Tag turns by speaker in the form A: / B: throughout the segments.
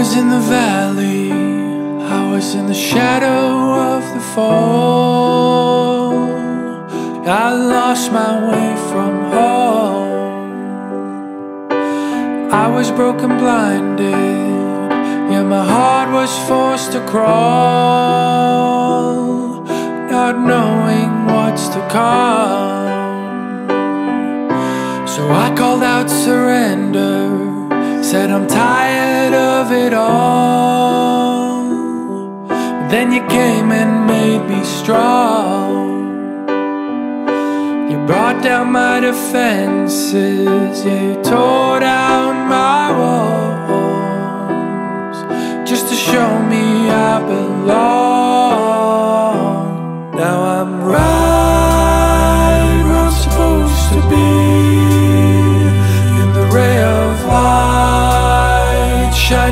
A: was in the valley, I was in the shadow of the fall. I lost my way from home. I was broken, blinded, yeah, my heart was forced to crawl, not knowing what's to come. So I called out surrender. Said I'm tired it all. Then you came and made me strong. You brought down my defenses. You tore down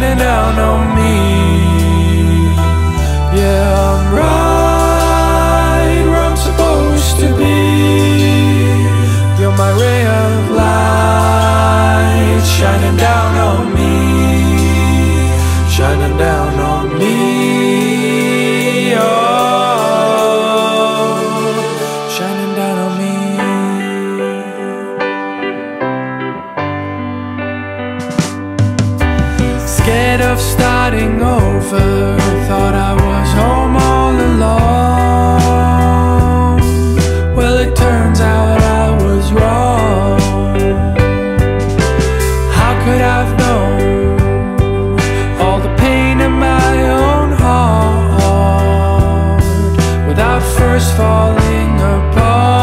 A: Shining down on me. Yeah, I'm right where I'm supposed to be. You're my ray of light Shining down on me. Shining down on me. Oh, shining down on me of starting over. Thought I was home all along. Well, it turns out I was wrong. How could I have known all the pain in my own heart without first falling apart?